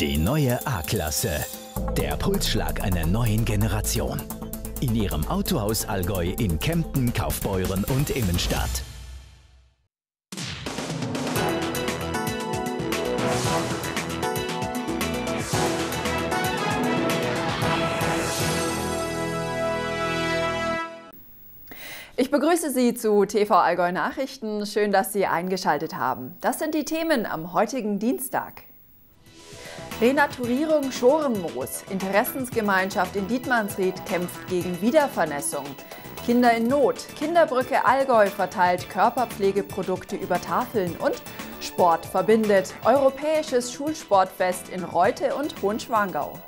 Die neue A-Klasse. Der Pulsschlag einer neuen Generation. In ihrem Autohaus Allgäu in Kempten, Kaufbeuren und Immenstadt. Ich begrüße Sie zu TV Allgäu Nachrichten. Schön, dass Sie eingeschaltet haben. Das sind die Themen am heutigen Dienstag. Renaturierung Schorenmoos. Interessensgemeinschaft in Dietmannsried kämpft gegen Wiedervernässung. Kinder in Not. Kinderbrücke Allgäu verteilt Körperpflegeprodukte über Tafeln und Sport verbindet. Europäisches Schulsportfest in Reute und Hohenschwangau.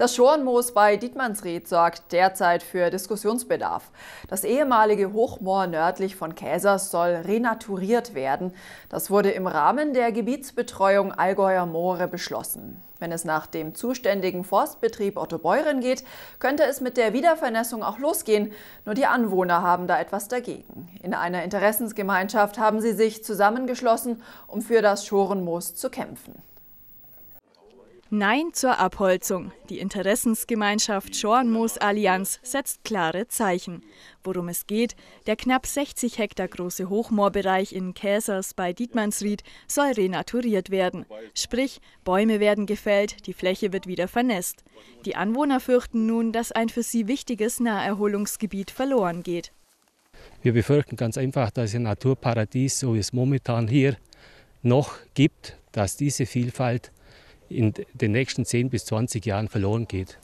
Das Schorenmoos bei Dietmannsried sorgt derzeit für Diskussionsbedarf. Das ehemalige Hochmoor nördlich von Käsers soll renaturiert werden. Das wurde im Rahmen der Gebietsbetreuung Allgäuer Moore beschlossen. Wenn es nach dem zuständigen Forstbetrieb Otto Beuren geht, könnte es mit der Wiedervernässung auch losgehen. Nur die Anwohner haben da etwas dagegen. In einer Interessensgemeinschaft haben sie sich zusammengeschlossen, um für das Schorenmoos zu kämpfen. Nein zur Abholzung. Die Interessensgemeinschaft Schornmoos Allianz setzt klare Zeichen. Worum es geht, der knapp 60 Hektar große Hochmoorbereich in Käsers bei Dietmannsried soll renaturiert werden. Sprich, Bäume werden gefällt, die Fläche wird wieder vernässt. Die Anwohner fürchten nun, dass ein für sie wichtiges Naherholungsgebiet verloren geht. Wir befürchten ganz einfach, dass ein Naturparadies, so wie es momentan hier noch gibt, dass diese Vielfalt in den nächsten 10 bis 20 Jahren verloren geht.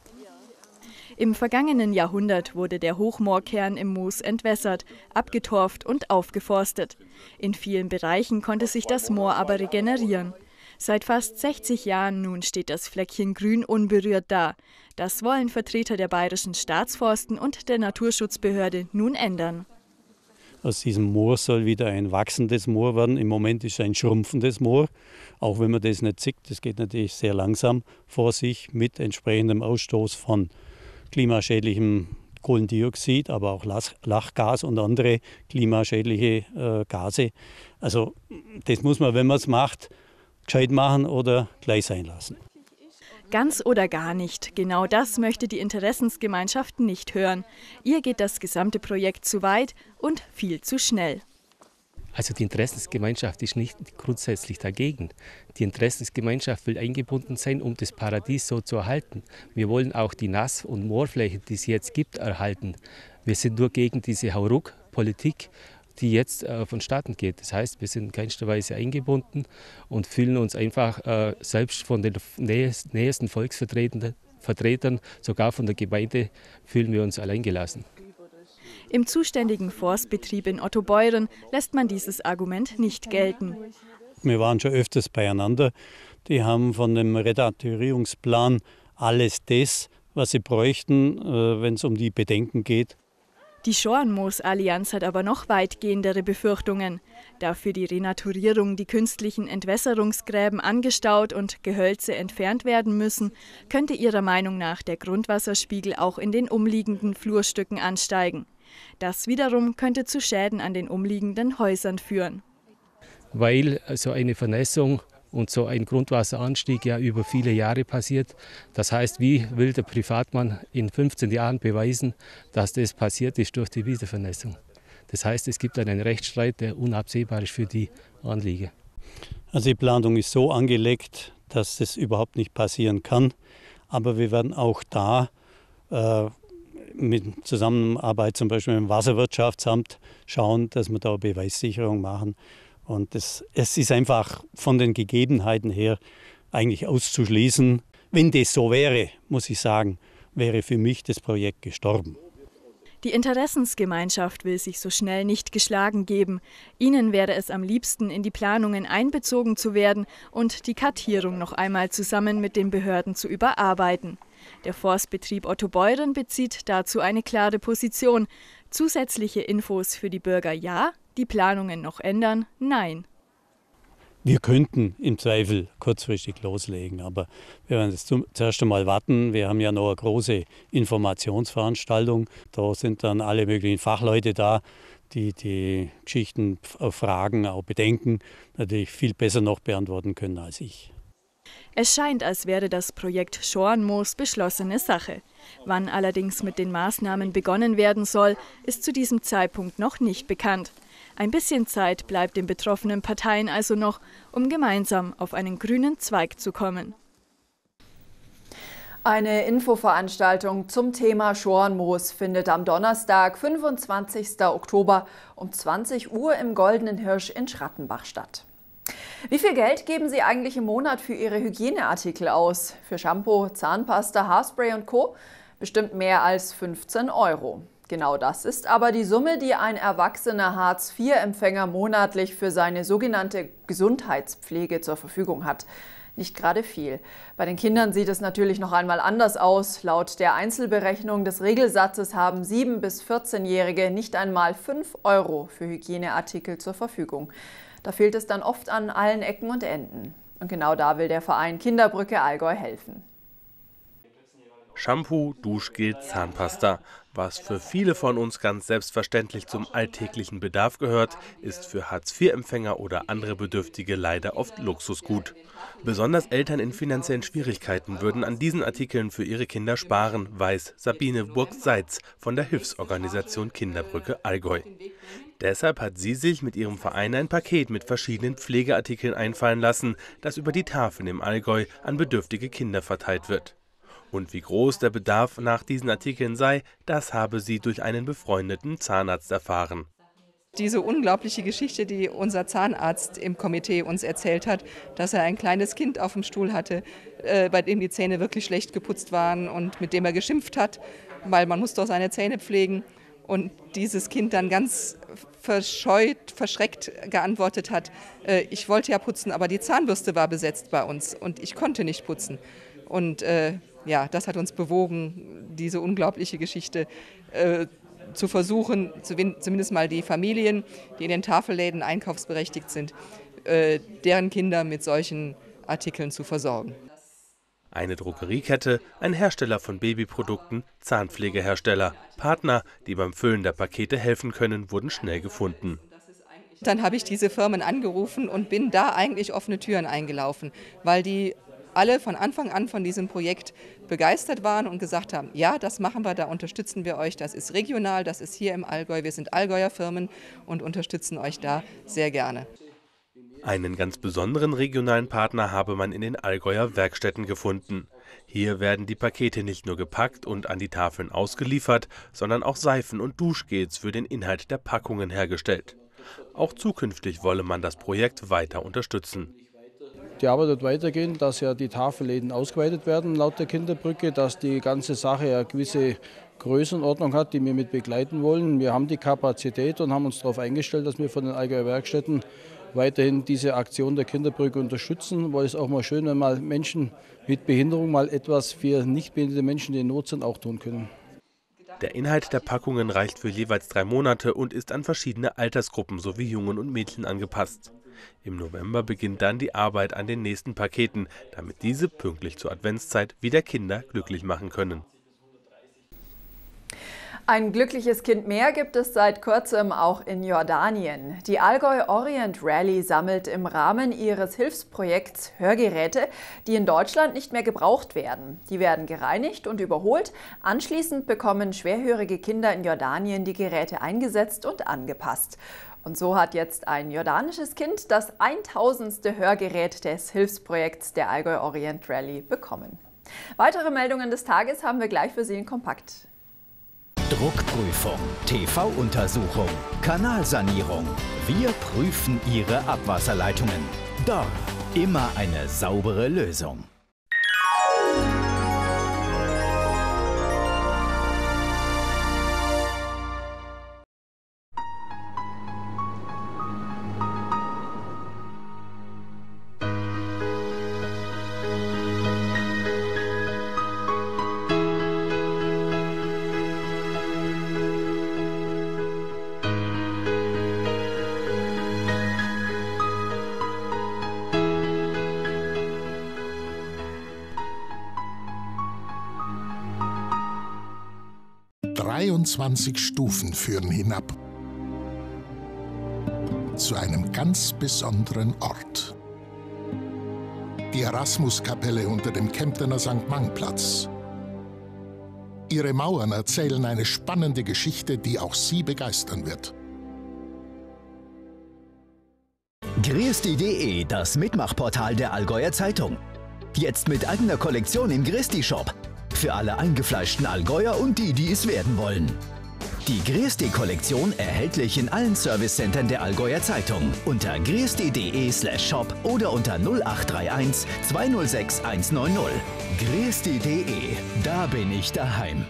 Im vergangenen Jahrhundert wurde der Hochmoorkern im Moos entwässert, abgetorft und aufgeforstet. In vielen Bereichen konnte sich das Moor aber regenerieren. Seit fast 60 Jahren nun steht das Fleckchen Grün unberührt da. Das wollen Vertreter der bayerischen Staatsforsten und der Naturschutzbehörde nun ändern. Aus diesem Moor soll wieder ein wachsendes Moor werden. Im Moment ist es ein schrumpfendes Moor. Auch wenn man das nicht sieht, das geht natürlich sehr langsam vor sich mit entsprechendem Ausstoß von klimaschädlichem Kohlendioxid, aber auch Lachgas und andere klimaschädliche äh, Gase. Also das muss man, wenn man es macht, gescheit machen oder gleich sein lassen. Ganz oder gar nicht. Genau das möchte die Interessensgemeinschaft nicht hören. Ihr geht das gesamte Projekt zu weit und viel zu schnell. Also die Interessensgemeinschaft ist nicht grundsätzlich dagegen. Die Interessensgemeinschaft will eingebunden sein, um das Paradies so zu erhalten. Wir wollen auch die Nass- und Moorfläche, die es jetzt gibt, erhalten. Wir sind nur gegen diese Hauruck-Politik, die jetzt äh, vonstatten geht. Das heißt, wir sind in keinster Weise eingebunden und fühlen uns einfach äh, selbst von den nächsten Volksvertretern, sogar von der Gemeinde, fühlen wir uns alleingelassen. Im zuständigen Forstbetrieb in Ottobeuren lässt man dieses Argument nicht gelten. Wir waren schon öfters beieinander. Die haben von dem Redaturierungsplan alles das, was sie bräuchten, äh, wenn es um die Bedenken geht. Die Schornmoos-Allianz hat aber noch weitgehendere Befürchtungen. Da für die Renaturierung die künstlichen Entwässerungsgräben angestaut und Gehölze entfernt werden müssen, könnte ihrer Meinung nach der Grundwasserspiegel auch in den umliegenden Flurstücken ansteigen. Das wiederum könnte zu Schäden an den umliegenden Häusern führen. Weil so eine Vernässung und so ein Grundwasseranstieg ja über viele Jahre passiert. Das heißt, wie will der Privatmann in 15 Jahren beweisen, dass das passiert ist durch die Wiedervernässung? Das heißt, es gibt einen Rechtsstreit, der unabsehbar ist für die Anlieger. Also die Planung ist so angelegt, dass das überhaupt nicht passieren kann. Aber wir werden auch da äh, mit Zusammenarbeit zum Beispiel mit dem Wasserwirtschaftsamt schauen, dass wir da Beweissicherung machen. Und das, es ist einfach von den Gegebenheiten her eigentlich auszuschließen. Wenn das so wäre, muss ich sagen, wäre für mich das Projekt gestorben. Die Interessensgemeinschaft will sich so schnell nicht geschlagen geben. Ihnen wäre es am liebsten, in die Planungen einbezogen zu werden und die Kartierung noch einmal zusammen mit den Behörden zu überarbeiten. Der Forstbetrieb Otto Beuren bezieht dazu eine klare Position. Zusätzliche Infos für die Bürger ja, die Planungen noch ändern, nein. Wir könnten im Zweifel kurzfristig loslegen, aber wir werden jetzt zuerst einmal warten. Wir haben ja noch eine große Informationsveranstaltung. Da sind dann alle möglichen Fachleute da, die die Geschichten, Fragen, auch Bedenken natürlich viel besser noch beantworten können als ich. Es scheint, als wäre das Projekt Schornmoos beschlossene Sache. Wann allerdings mit den Maßnahmen begonnen werden soll, ist zu diesem Zeitpunkt noch nicht bekannt. Ein bisschen Zeit bleibt den betroffenen Parteien also noch, um gemeinsam auf einen grünen Zweig zu kommen. Eine Infoveranstaltung zum Thema Schornmoos findet am Donnerstag, 25. Oktober um 20 Uhr im Goldenen Hirsch in Schrattenbach statt. Wie viel Geld geben Sie eigentlich im Monat für Ihre Hygieneartikel aus? Für Shampoo, Zahnpasta, Haarspray und Co. Bestimmt mehr als 15 Euro. Genau das ist aber die Summe, die ein erwachsener Hartz-IV-Empfänger monatlich für seine sogenannte Gesundheitspflege zur Verfügung hat. Nicht gerade viel. Bei den Kindern sieht es natürlich noch einmal anders aus. Laut der Einzelberechnung des Regelsatzes haben 7- bis 14-Jährige nicht einmal 5 Euro für Hygieneartikel zur Verfügung. Da fehlt es dann oft an allen Ecken und Enden. Und genau da will der Verein Kinderbrücke Allgäu helfen. Shampoo, Duschgel, Zahnpasta. Was für viele von uns ganz selbstverständlich zum alltäglichen Bedarf gehört, ist für Hartz-IV-Empfänger oder andere Bedürftige leider oft Luxusgut. Besonders Eltern in finanziellen Schwierigkeiten würden an diesen Artikeln für ihre Kinder sparen, weiß Sabine Burg-Seitz von der Hilfsorganisation Kinderbrücke Allgäu. Deshalb hat sie sich mit ihrem Verein ein Paket mit verschiedenen Pflegeartikeln einfallen lassen, das über die Tafeln im Allgäu an bedürftige Kinder verteilt wird. Und wie groß der Bedarf nach diesen Artikeln sei, das habe sie durch einen befreundeten Zahnarzt erfahren. Diese unglaubliche Geschichte, die unser Zahnarzt im Komitee uns erzählt hat, dass er ein kleines Kind auf dem Stuhl hatte, äh, bei dem die Zähne wirklich schlecht geputzt waren und mit dem er geschimpft hat, weil man muss doch seine Zähne pflegen und dieses Kind dann ganz verscheut, verschreckt geantwortet hat, äh, ich wollte ja putzen, aber die Zahnbürste war besetzt bei uns und ich konnte nicht putzen. Und äh, ja, das hat uns bewogen, diese unglaubliche Geschichte äh, zu versuchen, zumindest mal die Familien, die in den Tafelläden einkaufsberechtigt sind, äh, deren Kinder mit solchen Artikeln zu versorgen eine Drogeriekette, ein Hersteller von Babyprodukten, Zahnpflegehersteller. Partner, die beim Füllen der Pakete helfen können, wurden schnell gefunden. Dann habe ich diese Firmen angerufen und bin da eigentlich offene Türen eingelaufen, weil die alle von Anfang an von diesem Projekt begeistert waren und gesagt haben, ja, das machen wir, da unterstützen wir euch, das ist regional, das ist hier im Allgäu, wir sind Allgäuer Firmen und unterstützen euch da sehr gerne. Einen ganz besonderen regionalen Partner habe man in den Allgäuer Werkstätten gefunden. Hier werden die Pakete nicht nur gepackt und an die Tafeln ausgeliefert, sondern auch Seifen und Duschgels für den Inhalt der Packungen hergestellt. Auch zukünftig wolle man das Projekt weiter unterstützen. Die Arbeit wird weitergehen, dass ja die Tafelläden ausgeweitet werden laut der Kinderbrücke, dass die ganze Sache ja gewisse Größenordnung hat, die wir mit begleiten wollen. Wir haben die Kapazität und haben uns darauf eingestellt, dass wir von den Allgäuer Werkstätten weiterhin diese Aktion der Kinderbrücke unterstützen, weil es auch mal schön, wenn mal Menschen mit Behinderung mal etwas für nicht behinderte Menschen, die in Not sind, auch tun können. Der Inhalt der Packungen reicht für jeweils drei Monate und ist an verschiedene Altersgruppen sowie Jungen und Mädchen angepasst. Im November beginnt dann die Arbeit an den nächsten Paketen, damit diese pünktlich zur Adventszeit wieder Kinder glücklich machen können. Ein glückliches Kind mehr gibt es seit kurzem auch in Jordanien. Die Allgäu Orient Rally sammelt im Rahmen ihres Hilfsprojekts Hörgeräte, die in Deutschland nicht mehr gebraucht werden. Die werden gereinigt und überholt. Anschließend bekommen schwerhörige Kinder in Jordanien die Geräte eingesetzt und angepasst. Und so hat jetzt ein jordanisches Kind das 1000. Hörgerät des Hilfsprojekts der Allgäu Orient Rally bekommen. Weitere Meldungen des Tages haben wir gleich für Sie in Kompakt. Druckprüfung, TV-Untersuchung, Kanalsanierung. Wir prüfen Ihre Abwasserleitungen. Dort immer eine saubere Lösung. 23 Stufen führen hinab zu einem ganz besonderen Ort. die Erasmuskapelle unter dem Kemptener St. Mangplatz. Ihre Mauern erzählen eine spannende Geschichte, die auch Sie begeistern wird. Griesti.de, das Mitmachportal der Allgäuer Zeitung. Jetzt mit eigener Kollektion im Griesti-Shop. Für alle eingefleischten Allgäuer und die, die es werden wollen. Die Griesti-Kollektion erhältlich in allen Servicecentern der Allgäuer Zeitung unter griesti.de slash shop oder unter 0831 206 190. Griesti.de, da bin ich daheim.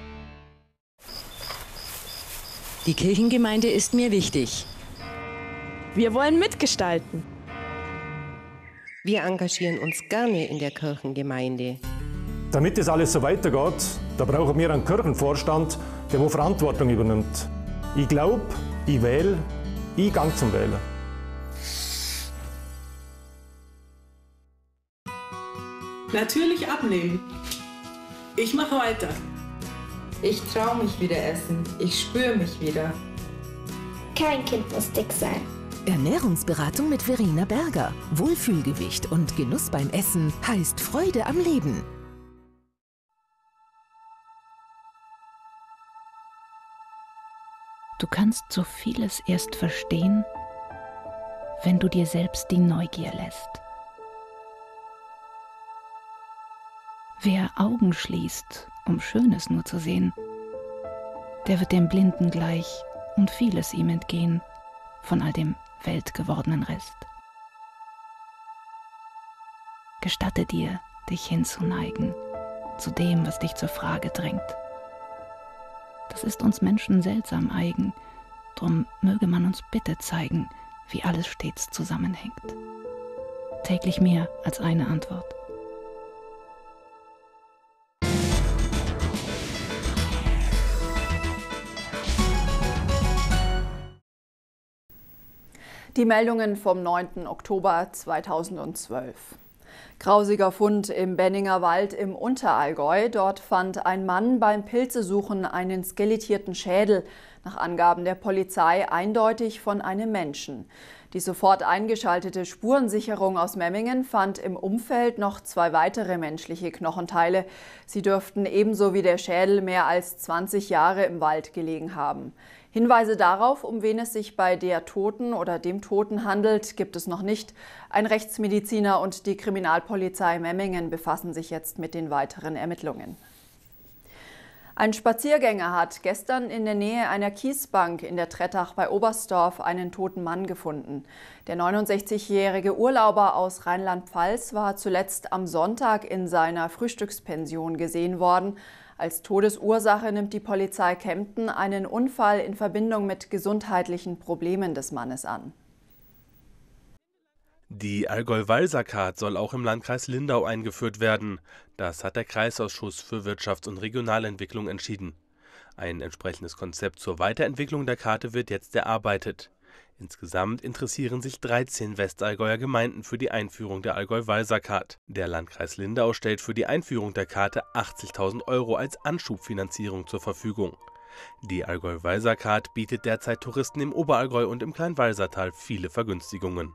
Die Kirchengemeinde ist mir wichtig. Wir wollen mitgestalten. Wir engagieren uns gerne in der Kirchengemeinde. Damit das alles so weitergeht, da brauchen wir einen Kirchenvorstand, der wo Verantwortung übernimmt. Ich glaube, ich wähle, ich gang zum Wählen. Natürlich abnehmen. Ich mache weiter. Ich traue mich wieder essen. Ich spüre mich wieder. Kein Kind muss dick sein. Ernährungsberatung mit Verena Berger. Wohlfühlgewicht und Genuss beim Essen heißt Freude am Leben. Du kannst so vieles erst verstehen, wenn du dir selbst die Neugier lässt. Wer Augen schließt, um Schönes nur zu sehen, der wird dem Blinden gleich und vieles ihm entgehen von all dem weltgewordenen Rest. Gestatte dir, dich hinzuneigen zu dem, was dich zur Frage drängt. Das ist uns Menschen seltsam eigen, drum möge man uns bitte zeigen, wie alles stets zusammenhängt. Täglich mehr als eine Antwort. Die Meldungen vom 9. Oktober 2012. Grausiger Fund im Benninger Wald im Unterallgäu. Dort fand ein Mann beim Pilzesuchen einen skelettierten Schädel, nach Angaben der Polizei eindeutig von einem Menschen. Die sofort eingeschaltete Spurensicherung aus Memmingen fand im Umfeld noch zwei weitere menschliche Knochenteile. Sie dürften ebenso wie der Schädel mehr als 20 Jahre im Wald gelegen haben. Hinweise darauf, um wen es sich bei der Toten oder dem Toten handelt, gibt es noch nicht. Ein Rechtsmediziner und die Kriminalpolizei Memmingen befassen sich jetzt mit den weiteren Ermittlungen. Ein Spaziergänger hat gestern in der Nähe einer Kiesbank in der Trettach bei Oberstdorf einen toten Mann gefunden. Der 69-jährige Urlauber aus Rheinland-Pfalz war zuletzt am Sonntag in seiner Frühstückspension gesehen worden. Als Todesursache nimmt die Polizei Kempten einen Unfall in Verbindung mit gesundheitlichen Problemen des Mannes an. Die Allgäu-Walser-Card soll auch im Landkreis Lindau eingeführt werden. Das hat der Kreisausschuss für Wirtschafts- und Regionalentwicklung entschieden. Ein entsprechendes Konzept zur Weiterentwicklung der Karte wird jetzt erarbeitet. Insgesamt interessieren sich 13 Westallgäuer Gemeinden für die Einführung der Allgäu-Walser-Card. Der Landkreis Lindau stellt für die Einführung der Karte 80.000 Euro als Anschubfinanzierung zur Verfügung. Die Allgäu-Walser-Card bietet derzeit Touristen im Oberallgäu und im Kleinwalsertal viele Vergünstigungen.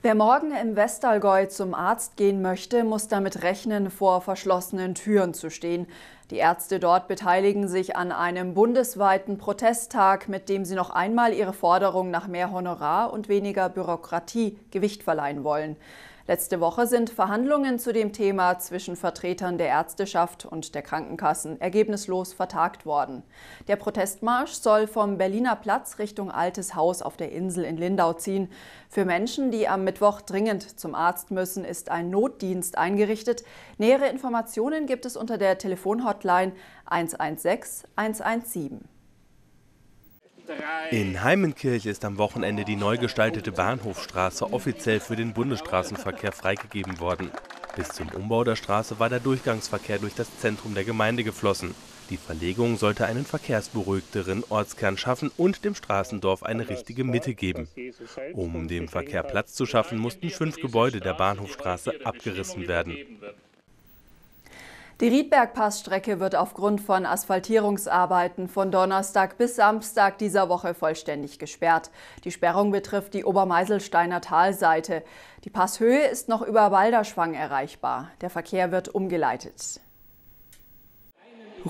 Wer morgen im Westallgäu zum Arzt gehen möchte, muss damit rechnen, vor verschlossenen Türen zu stehen. Die Ärzte dort beteiligen sich an einem bundesweiten Protesttag, mit dem sie noch einmal ihre Forderung nach mehr Honorar und weniger Bürokratie Gewicht verleihen wollen. Letzte Woche sind Verhandlungen zu dem Thema zwischen Vertretern der Ärzteschaft und der Krankenkassen ergebnislos vertagt worden. Der Protestmarsch soll vom Berliner Platz Richtung Altes Haus auf der Insel in Lindau ziehen. Für Menschen, die am Mittwoch dringend zum Arzt müssen, ist ein Notdienst eingerichtet. Nähere Informationen gibt es unter der Telefonhotline 116 117. In Heimenkirch ist am Wochenende die neu gestaltete Bahnhofstraße offiziell für den Bundesstraßenverkehr freigegeben worden. Bis zum Umbau der Straße war der Durchgangsverkehr durch das Zentrum der Gemeinde geflossen. Die Verlegung sollte einen verkehrsberuhigteren Ortskern schaffen und dem Straßendorf eine richtige Mitte geben. Um dem Verkehr Platz zu schaffen, mussten fünf Gebäude der Bahnhofstraße abgerissen werden. Die Riedbergpassstrecke wird aufgrund von Asphaltierungsarbeiten von Donnerstag bis Samstag dieser Woche vollständig gesperrt. Die Sperrung betrifft die Obermeiselsteiner Talseite. Die Passhöhe ist noch über Walderschwang erreichbar. Der Verkehr wird umgeleitet.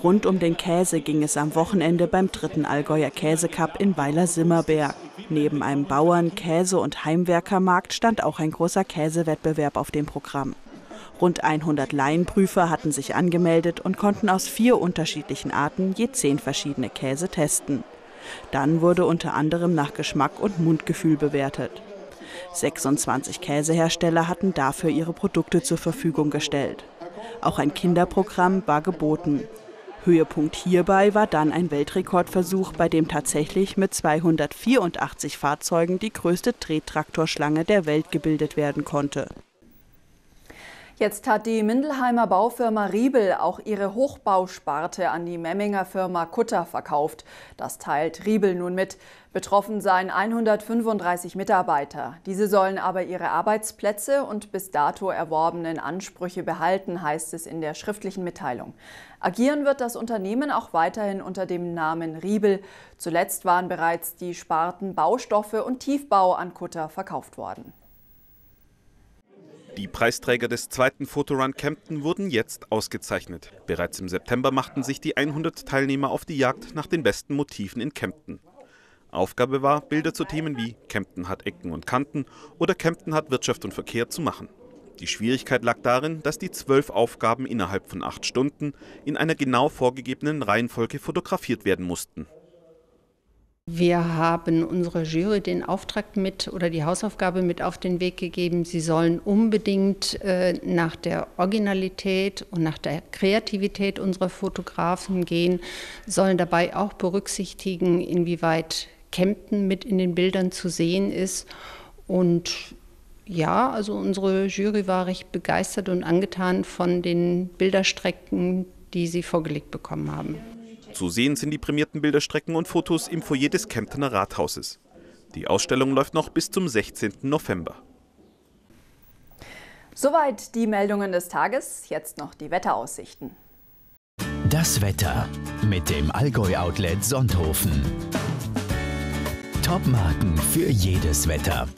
Rund um den Käse ging es am Wochenende beim dritten Allgäuer Käsecup in Weiler-Simmerberg. Neben einem Bauern-, Käse- und Heimwerkermarkt stand auch ein großer Käsewettbewerb auf dem Programm. Rund 100 Laienprüfer hatten sich angemeldet und konnten aus vier unterschiedlichen Arten je zehn verschiedene Käse testen. Dann wurde unter anderem nach Geschmack und Mundgefühl bewertet. 26 Käsehersteller hatten dafür ihre Produkte zur Verfügung gestellt. Auch ein Kinderprogramm war geboten. Höhepunkt hierbei war dann ein Weltrekordversuch, bei dem tatsächlich mit 284 Fahrzeugen die größte Trettraktorschlange der Welt gebildet werden konnte. Jetzt hat die Mindelheimer Baufirma Riebel auch ihre Hochbausparte an die Memminger Firma Kutter verkauft. Das teilt Riebel nun mit. Betroffen seien 135 Mitarbeiter. Diese sollen aber ihre Arbeitsplätze und bis dato erworbenen Ansprüche behalten, heißt es in der schriftlichen Mitteilung. Agieren wird das Unternehmen auch weiterhin unter dem Namen Riebel. Zuletzt waren bereits die Sparten Baustoffe und Tiefbau an Kutter verkauft worden. Die Preisträger des zweiten Fotorun Kempten wurden jetzt ausgezeichnet. Bereits im September machten sich die 100 Teilnehmer auf die Jagd nach den besten Motiven in Kempten. Aufgabe war, Bilder zu Themen wie Kempten hat Ecken und Kanten oder Kempten hat Wirtschaft und Verkehr zu machen. Die Schwierigkeit lag darin, dass die zwölf Aufgaben innerhalb von acht Stunden in einer genau vorgegebenen Reihenfolge fotografiert werden mussten. Wir haben unserer Jury den Auftrag mit oder die Hausaufgabe mit auf den Weg gegeben. Sie sollen unbedingt äh, nach der Originalität und nach der Kreativität unserer Fotografen gehen, sollen dabei auch berücksichtigen, inwieweit Kempten mit in den Bildern zu sehen ist. Und ja, also unsere Jury war recht begeistert und angetan von den Bilderstrecken, die sie vorgelegt bekommen haben. Zu sehen sind die prämierten Bilderstrecken und Fotos im Foyer des Kemptener Rathauses. Die Ausstellung läuft noch bis zum 16. November. Soweit die Meldungen des Tages. Jetzt noch die Wetteraussichten. Das Wetter mit dem Allgäu-Outlet Sonthofen. Top-Marken für jedes Wetter.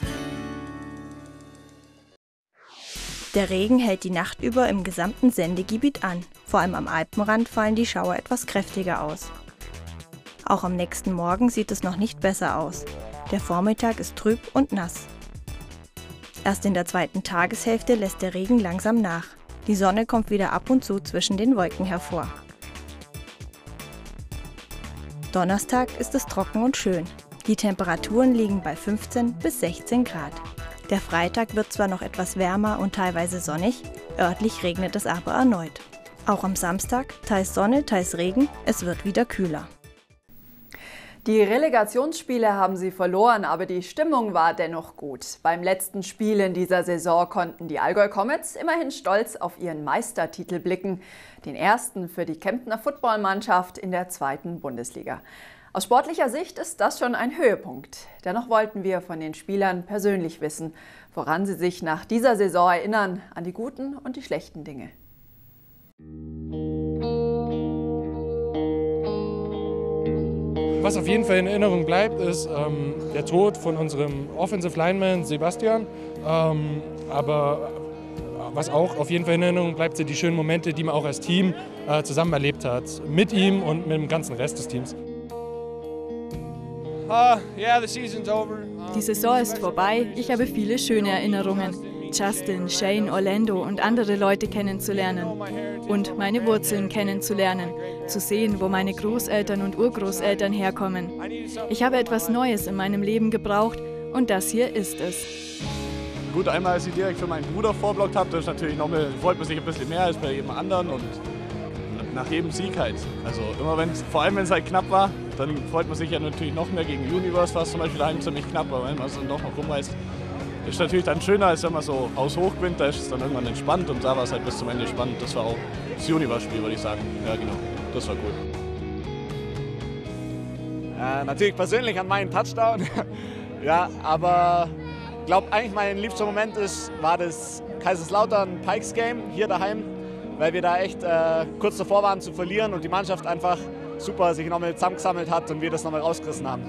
Der Regen hält die Nacht über im gesamten Sendegebiet an. Vor allem am Alpenrand fallen die Schauer etwas kräftiger aus. Auch am nächsten Morgen sieht es noch nicht besser aus. Der Vormittag ist trüb und nass. Erst in der zweiten Tageshälfte lässt der Regen langsam nach. Die Sonne kommt wieder ab und zu zwischen den Wolken hervor. Donnerstag ist es trocken und schön. Die Temperaturen liegen bei 15 bis 16 Grad. Der Freitag wird zwar noch etwas wärmer und teilweise sonnig, örtlich regnet es aber erneut. Auch am Samstag teils Sonne, teils Regen, es wird wieder kühler. Die Relegationsspiele haben sie verloren, aber die Stimmung war dennoch gut. Beim letzten Spiel in dieser Saison konnten die Allgäu Comets immerhin stolz auf ihren Meistertitel blicken, den ersten für die Kemptner Footballmannschaft in der zweiten Bundesliga. Aus sportlicher Sicht ist das schon ein Höhepunkt. Dennoch wollten wir von den Spielern persönlich wissen, woran sie sich nach dieser Saison erinnern, an die guten und die schlechten Dinge. Was auf jeden Fall in Erinnerung bleibt, ist ähm, der Tod von unserem Offensive Lineman Sebastian. Ähm, aber was auch auf jeden Fall in Erinnerung bleibt, sind die schönen Momente, die man auch als Team äh, zusammen erlebt hat. Mit ihm und mit dem ganzen Rest des Teams. Uh, Die Saison ist vorbei. Ich habe viele schöne Erinnerungen. Justin, Shane, Orlando und andere Leute kennenzulernen und meine Wurzeln kennenzulernen, zu sehen, wo meine Großeltern und Urgroßeltern herkommen. Ich habe etwas Neues in meinem Leben gebraucht und das hier ist es. Gut, einmal, als ich direkt für meinen Bruder vorblockt habe, das ist natürlich noch mehr, freut man sich ein bisschen mehr als bei jedem anderen und nach jedem Sieg halt. Also immer wenn vor allem wenn es halt knapp war, dann freut man sich ja natürlich noch mehr gegen Universe, war es zum Beispiel daheim ziemlich knapp, aber wenn man es dann doch noch rumreißt, ist natürlich dann schöner, als wenn man so aus hoch gewinnt, da ist es dann irgendwann entspannt und da war es halt bis zum Ende spannend. Das war auch das Universe-Spiel, würde ich sagen. Ja, genau. Das war cool. Äh, natürlich persönlich an meinen Touchdown. ja, aber ich glaube eigentlich mein liebster Moment ist, war das Kaiserslautern Pikes Game hier daheim weil wir da echt äh, kurz davor waren zu verlieren und die Mannschaft einfach super sich nochmal zusammengesammelt hat und wir das nochmal rausgerissen haben.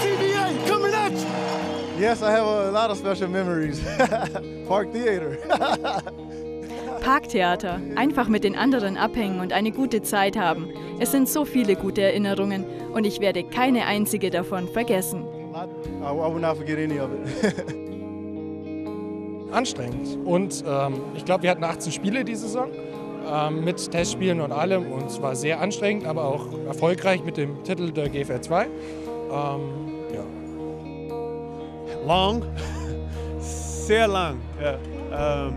TVA coming at you! Yes, I have a lot of special memories. Park Theater. Parktheater. Einfach mit den anderen abhängen und eine gute Zeit haben. Es sind so viele gute Erinnerungen und ich werde keine einzige davon vergessen. I, I will not forget any of it. Anstrengend. Und ähm, ich glaube, wir hatten 18 Spiele diese Saison ähm, mit Testspielen und allem. Und es war sehr anstrengend, aber auch erfolgreich mit dem Titel der GFL 2. Ähm, ja. Long, sehr lang. Yeah. Um,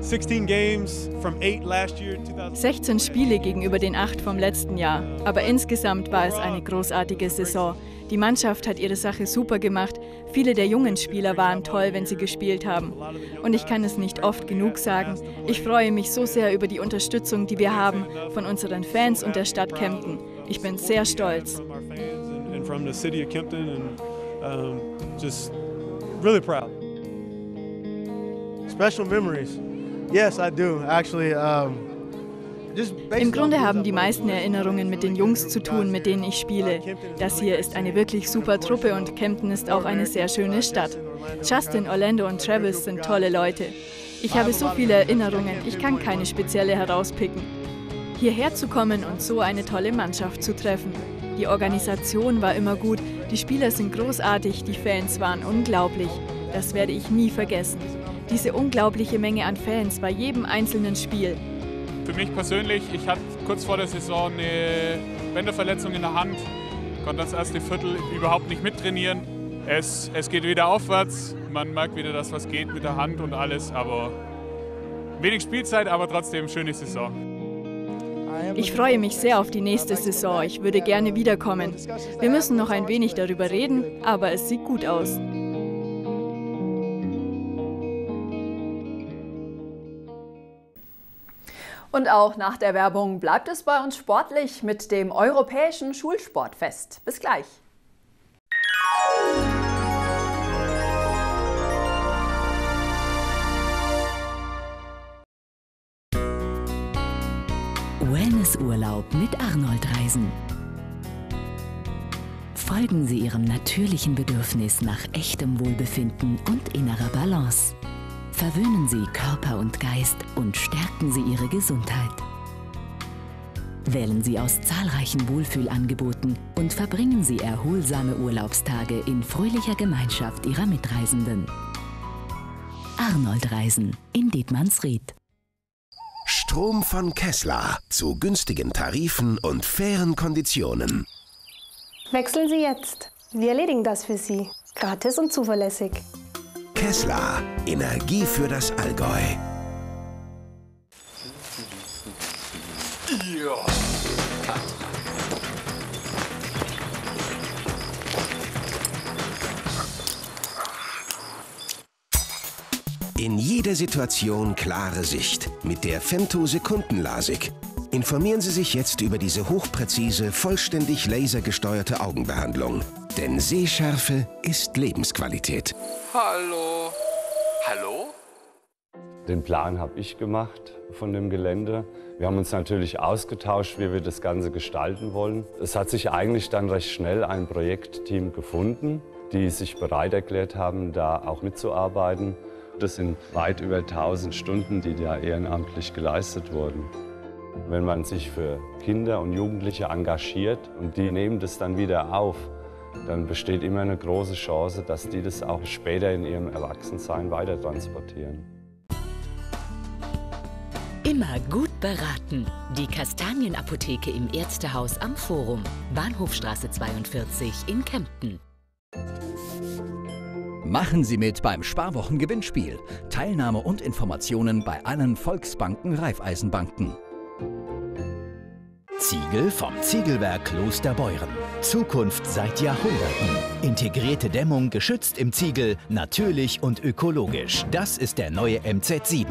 16 games from 8 last year, 16 Spiele gegenüber den 8 vom letzten Jahr. Aber insgesamt war es eine großartige Saison. Die Mannschaft hat ihre Sache super gemacht. Viele der jungen Spieler waren toll, wenn sie gespielt haben. Und ich kann es nicht oft genug sagen. Ich freue mich so sehr über die Unterstützung, die wir haben von unseren Fans und der Stadt Kempten. Ich bin sehr stolz. Special memories. Yes, I do. Actually, um, Im Grunde haben die meisten Erinnerungen mit den Jungs zu tun, mit denen ich spiele. Das hier ist eine wirklich super Truppe und Kempten ist auch eine sehr schöne Stadt. Justin, Orlando und Travis sind tolle Leute. Ich habe so viele Erinnerungen, ich kann keine spezielle herauspicken. Hierher zu kommen und so eine tolle Mannschaft zu treffen. Die Organisation war immer gut, die Spieler sind großartig, die Fans waren unglaublich. Das werde ich nie vergessen. Diese unglaubliche Menge an Fans bei jedem einzelnen Spiel. Für mich persönlich, ich hatte kurz vor der Saison eine Bänderverletzung in der Hand, konnte das erste Viertel überhaupt nicht mittrainieren. Es, es geht wieder aufwärts, man merkt wieder, dass was geht mit der Hand und alles, aber wenig Spielzeit, aber trotzdem schöne Saison. Ich freue mich sehr auf die nächste Saison. Ich würde gerne wiederkommen. Wir müssen noch ein wenig darüber reden, aber es sieht gut aus. Und auch nach der Werbung bleibt es bei uns sportlich mit dem Europäischen Schulsportfest. Bis gleich. Wellnessurlaub mit Arnold Reisen. Folgen Sie Ihrem natürlichen Bedürfnis nach echtem Wohlbefinden und innerer Balance. Verwöhnen Sie Körper und Geist und stärken Sie Ihre Gesundheit. Wählen Sie aus zahlreichen Wohlfühlangeboten und verbringen Sie erholsame Urlaubstage in fröhlicher Gemeinschaft Ihrer Mitreisenden. Arnold Reisen in Dietmannsried. Strom von Kessler zu günstigen Tarifen und fairen Konditionen. Wechseln Sie jetzt. Wir erledigen das für Sie. Gratis und zuverlässig. Kessler, Energie für das Allgäu. In jeder Situation klare Sicht mit der Femto Sekundenlasik. Informieren Sie sich jetzt über diese hochpräzise, vollständig lasergesteuerte Augenbehandlung. Denn Sehschärfe ist Lebensqualität. Hallo. Hallo? Den Plan habe ich gemacht von dem Gelände. Wir haben uns natürlich ausgetauscht, wie wir das Ganze gestalten wollen. Es hat sich eigentlich dann recht schnell ein Projektteam gefunden, die sich bereit erklärt haben, da auch mitzuarbeiten. Das sind weit über 1000 Stunden, die da ehrenamtlich geleistet wurden. Wenn man sich für Kinder und Jugendliche engagiert und die nehmen das dann wieder auf, dann besteht immer eine große Chance, dass die das auch später in ihrem Erwachsensein weiter transportieren. Immer gut beraten. Die Kastanienapotheke im Ärztehaus am Forum. Bahnhofstraße 42 in Kempten. Machen Sie mit beim Sparwochen-Gewinnspiel. Teilnahme und Informationen bei allen Volksbanken Raiffeisenbanken. Ziegel vom Ziegelwerk Klosterbeuren. Zukunft seit Jahrhunderten. Integrierte Dämmung geschützt im Ziegel, natürlich und ökologisch. Das ist der neue MZ7.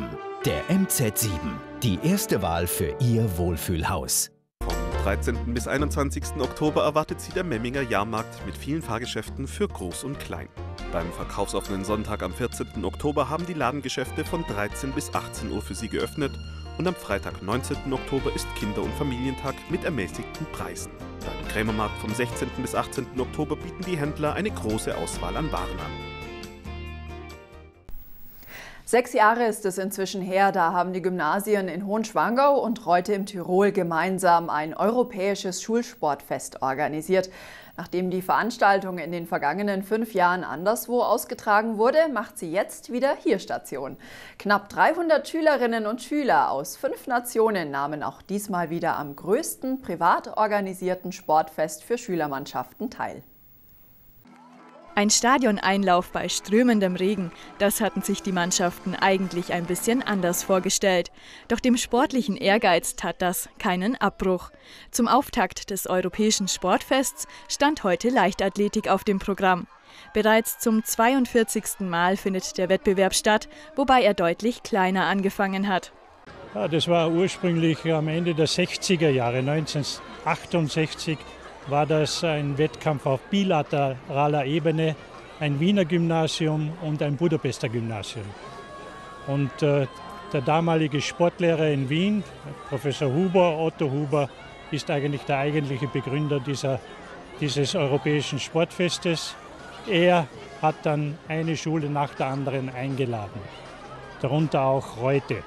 Der MZ7. Die erste Wahl für Ihr Wohlfühlhaus. 13. bis 21. Oktober erwartet sie der Memminger Jahrmarkt mit vielen Fahrgeschäften für Groß und Klein. Beim verkaufsoffenen Sonntag am 14. Oktober haben die Ladengeschäfte von 13 bis 18 Uhr für sie geöffnet und am Freitag, 19. Oktober, ist Kinder- und Familientag mit ermäßigten Preisen. Beim Krämermarkt vom 16. bis 18. Oktober bieten die Händler eine große Auswahl an Waren an. Sechs Jahre ist es inzwischen her, da haben die Gymnasien in Hohenschwangau und Reute im Tirol gemeinsam ein europäisches Schulsportfest organisiert. Nachdem die Veranstaltung in den vergangenen fünf Jahren anderswo ausgetragen wurde, macht sie jetzt wieder hier Station. Knapp 300 Schülerinnen und Schüler aus fünf Nationen nahmen auch diesmal wieder am größten privat organisierten Sportfest für Schülermannschaften teil. Ein Stadioneinlauf bei strömendem Regen, das hatten sich die Mannschaften eigentlich ein bisschen anders vorgestellt. Doch dem sportlichen Ehrgeiz tat das keinen Abbruch. Zum Auftakt des Europäischen Sportfests stand heute Leichtathletik auf dem Programm. Bereits zum 42. Mal findet der Wettbewerb statt, wobei er deutlich kleiner angefangen hat. Ja, das war ursprünglich am Ende der 60er Jahre, 1968 war das ein Wettkampf auf bilateraler Ebene, ein Wiener Gymnasium und ein Budapester Gymnasium. Und äh, der damalige Sportlehrer in Wien, Professor Huber, Otto Huber, ist eigentlich der eigentliche Begründer dieser, dieses europäischen Sportfestes. Er hat dann eine Schule nach der anderen eingeladen, darunter auch Reute.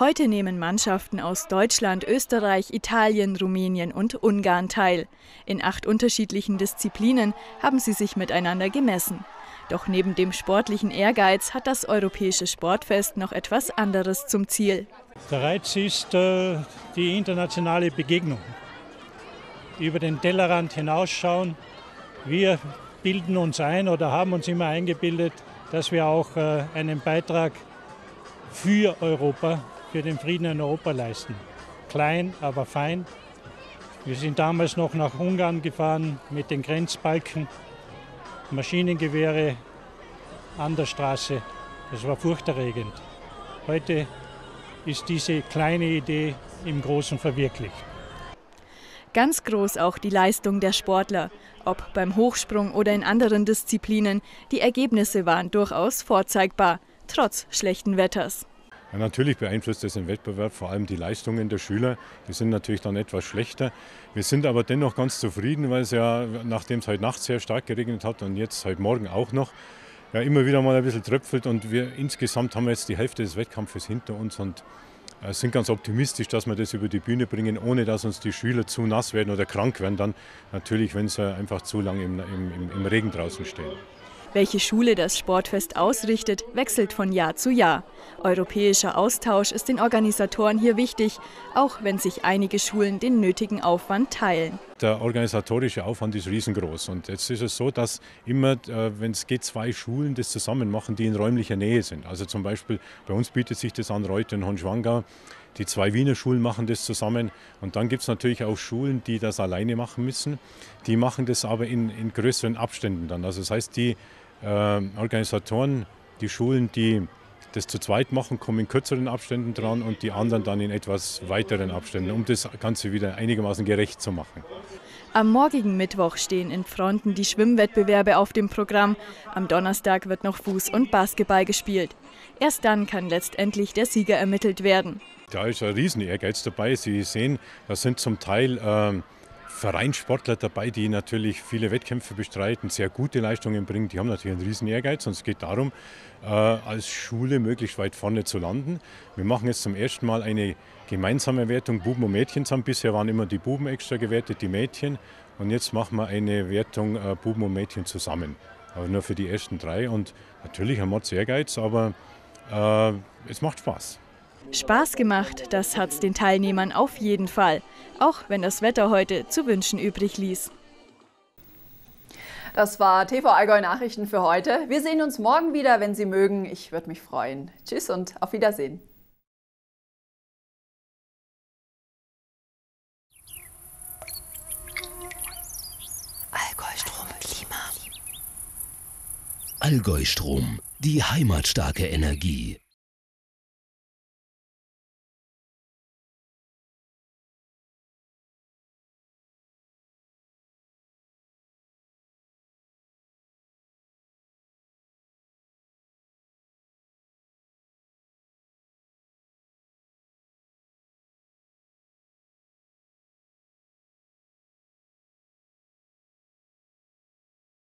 Heute nehmen Mannschaften aus Deutschland, Österreich, Italien, Rumänien und Ungarn teil. In acht unterschiedlichen Disziplinen haben sie sich miteinander gemessen. Doch neben dem sportlichen Ehrgeiz hat das Europäische Sportfest noch etwas anderes zum Ziel. Der Reiz ist äh, die internationale Begegnung. Über den Tellerrand hinausschauen. Wir bilden uns ein oder haben uns immer eingebildet, dass wir auch äh, einen Beitrag für Europa für den Frieden in Europa leisten. Klein, aber fein. Wir sind damals noch nach Ungarn gefahren mit den Grenzbalken, Maschinengewehre an der Straße. Das war furchterregend. Heute ist diese kleine Idee im Großen verwirklicht. Ganz groß auch die Leistung der Sportler, ob beim Hochsprung oder in anderen Disziplinen. Die Ergebnisse waren durchaus vorzeigbar, trotz schlechten Wetters. Ja, natürlich beeinflusst das den Wettbewerb, vor allem die Leistungen der Schüler. Die sind natürlich dann etwas schlechter. Wir sind aber dennoch ganz zufrieden, weil es ja, nachdem es heute Nacht sehr stark geregnet hat und jetzt heute Morgen auch noch, ja, immer wieder mal ein bisschen tröpfelt und wir insgesamt haben wir jetzt die Hälfte des Wettkampfes hinter uns und äh, sind ganz optimistisch, dass wir das über die Bühne bringen, ohne dass uns die Schüler zu nass werden oder krank werden dann. Natürlich, wenn sie einfach zu lange im, im, im Regen draußen stehen. Welche Schule das Sportfest ausrichtet, wechselt von Jahr zu Jahr. Europäischer Austausch ist den Organisatoren hier wichtig, auch wenn sich einige Schulen den nötigen Aufwand teilen. Der organisatorische Aufwand ist riesengroß. Und jetzt ist es so, dass immer, äh, wenn es geht, zwei Schulen das zusammen machen, die in räumlicher Nähe sind. Also zum Beispiel bei uns bietet sich das an, Reute und Honschwangau. Die zwei Wiener Schulen machen das zusammen. Und dann gibt es natürlich auch Schulen, die das alleine machen müssen. Die machen das aber in, in größeren Abständen dann. Also das heißt, die Organisatoren, die Schulen, die das zu zweit machen, kommen in kürzeren Abständen dran und die anderen dann in etwas weiteren Abständen, um das Ganze wieder einigermaßen gerecht zu machen. Am morgigen Mittwoch stehen in Fronten die Schwimmwettbewerbe auf dem Programm. Am Donnerstag wird noch Fuß- und Basketball gespielt. Erst dann kann letztendlich der Sieger ermittelt werden. Da ist ein riesen Ehrgeiz dabei. Sie sehen, das sind zum Teil äh, Vereinssportler dabei, die natürlich viele Wettkämpfe bestreiten, sehr gute Leistungen bringen. Die haben natürlich einen riesen Ehrgeiz und es geht darum, äh, als Schule möglichst weit vorne zu landen. Wir machen jetzt zum ersten Mal eine gemeinsame Wertung Buben und Mädchen zusammen. Bisher waren immer die Buben extra gewertet, die Mädchen. Und jetzt machen wir eine Wertung äh, Buben und Mädchen zusammen. Aber nur für die ersten drei. Und natürlich haben wir Ehrgeiz, aber äh, es macht Spaß. Spaß gemacht, das hat's den Teilnehmern auf jeden Fall, auch wenn das Wetter heute zu wünschen übrig ließ. Das war TV Allgäu Nachrichten für heute. Wir sehen uns morgen wieder, wenn Sie mögen. Ich würde mich freuen. Tschüss und auf Wiedersehen. Allgäu-Strom Klima. Allgäu-Strom, die heimatstarke Energie.